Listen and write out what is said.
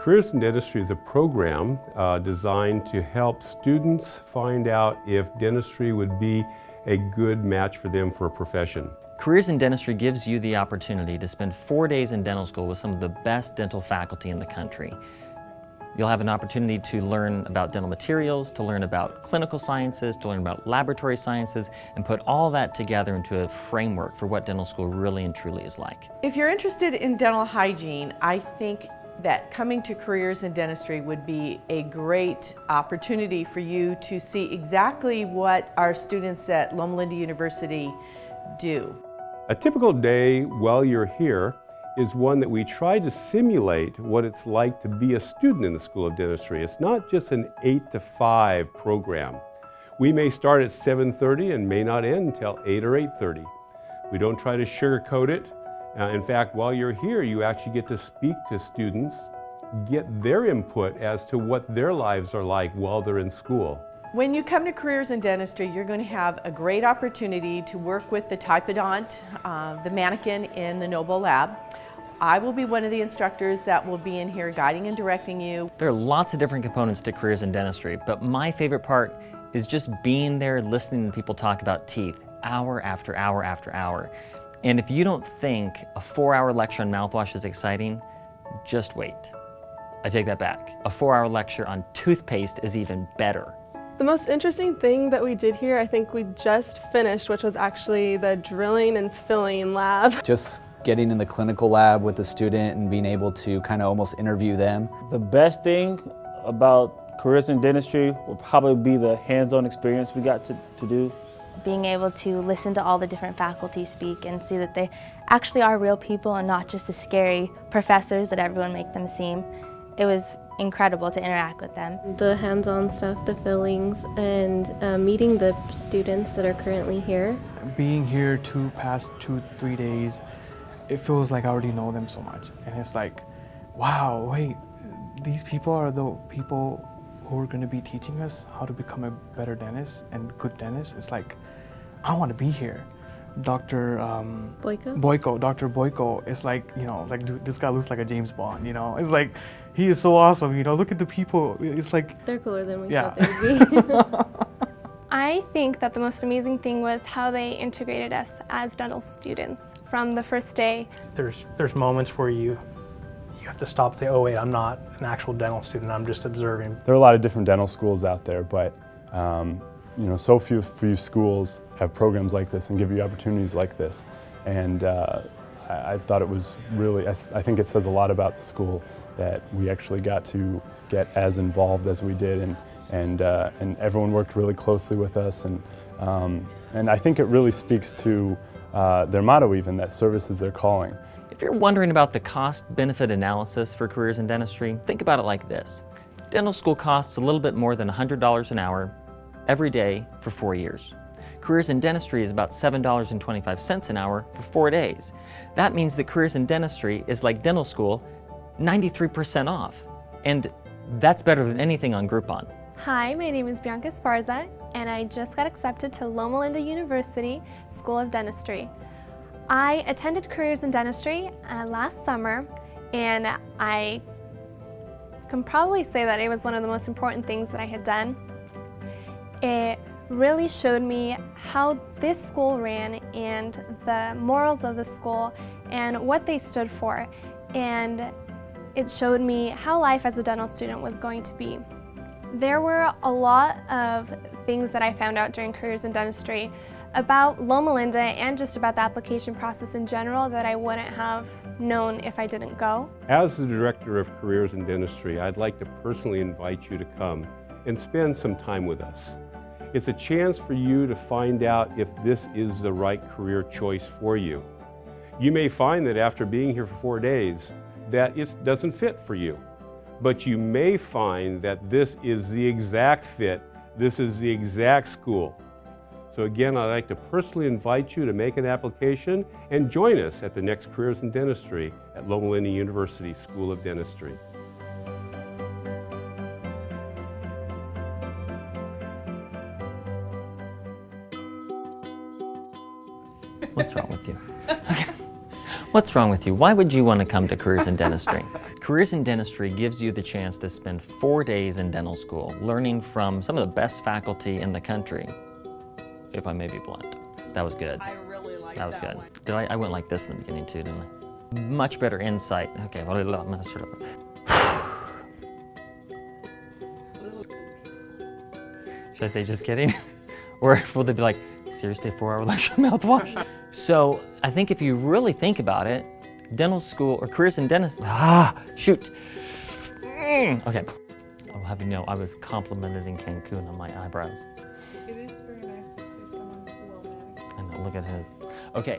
Careers in Dentistry is a program uh, designed to help students find out if dentistry would be a good match for them for a profession. Careers in Dentistry gives you the opportunity to spend four days in dental school with some of the best dental faculty in the country. You'll have an opportunity to learn about dental materials, to learn about clinical sciences, to learn about laboratory sciences, and put all that together into a framework for what dental school really and truly is like. If you're interested in dental hygiene, I think that coming to Careers in Dentistry would be a great opportunity for you to see exactly what our students at Loma Linda University do. A typical day while you're here is one that we try to simulate what it's like to be a student in the School of Dentistry. It's not just an 8 to 5 program. We may start at 7.30 and may not end until 8 or 8.30. We don't try to sugarcoat it. Uh, in fact, while you're here, you actually get to speak to students, get their input as to what their lives are like while they're in school. When you come to Careers in Dentistry, you're going to have a great opportunity to work with the typodont, uh, the mannequin in the Noble Lab. I will be one of the instructors that will be in here guiding and directing you. There are lots of different components to careers in dentistry, but my favorite part is just being there listening to people talk about teeth hour after hour after hour. And if you don't think a four hour lecture on mouthwash is exciting, just wait. I take that back. A four hour lecture on toothpaste is even better. The most interesting thing that we did here, I think we just finished, which was actually the drilling and filling lab. Just getting in the clinical lab with the student and being able to kind of almost interview them. The best thing about careers in dentistry will probably be the hands-on experience we got to, to do. Being able to listen to all the different faculty speak and see that they actually are real people and not just the scary professors that everyone make them seem. It was incredible to interact with them. The hands-on stuff, the fillings, and uh, meeting the students that are currently here. Being here two past two, three days it feels like I already know them so much. And it's like, wow, wait, these people are the people who are going to be teaching us how to become a better dentist and good dentist. It's like, I want to be here. Dr. Um, Boyko? Boyko, Dr. Boyko is like, you know, like dude, this guy looks like a James Bond, you know? It's like, he is so awesome, you know? Look at the people. It's like... They're cooler than we yeah. thought they'd be. I think that the most amazing thing was how they integrated us as dental students from the first day. There's, there's moments where you, you have to stop and say, oh wait, I'm not an actual dental student, I'm just observing. There are a lot of different dental schools out there, but um, you know, so few, few schools have programs like this and give you opportunities like this. And uh, I, I, thought it was really, I, I think it says a lot about the school that we actually got to get as involved as we did and, and, uh, and everyone worked really closely with us and, um, and I think it really speaks to uh, their motto even, that service is their calling. If you're wondering about the cost-benefit analysis for careers in dentistry, think about it like this. Dental school costs a little bit more than $100 an hour every day for four years. Careers in dentistry is about $7.25 an hour for four days. That means that careers in dentistry is like dental school, 93% off. And that's better than anything on Groupon. Hi, my name is Bianca Esparza, and I just got accepted to Loma Linda University School of Dentistry. I attended Careers in Dentistry uh, last summer, and I can probably say that it was one of the most important things that I had done. It really showed me how this school ran and the morals of the school and what they stood for. And it showed me how life as a dental student was going to be. There were a lot of things that I found out during Careers in Dentistry about Loma Linda and just about the application process in general that I wouldn't have known if I didn't go. As the Director of Careers in Dentistry, I'd like to personally invite you to come and spend some time with us. It's a chance for you to find out if this is the right career choice for you. You may find that after being here for four days, that it doesn't fit for you but you may find that this is the exact fit, this is the exact school. So again, I'd like to personally invite you to make an application and join us at the next Careers in Dentistry at Loma Linda University School of Dentistry. What's wrong with you? What's wrong with you? Why would you want to come to Careers in Dentistry? Careers in Dentistry gives you the chance to spend four days in dental school, learning from some of the best faculty in the country, if I may be blunt. That was good. I really like That was that good. one. Did I, I went like this in the beginning too, didn't I? Much better insight. Okay, well, I'm gonna sort of. Should I say just kidding? or will they be like, seriously, four hour lecture mouthwash? so I think if you really think about it, dental school or careers in dentistry, ah, shoot. Mm, Okay, I'll have you know I was complimented in Cancun on my eyebrows. Look at his. Okay,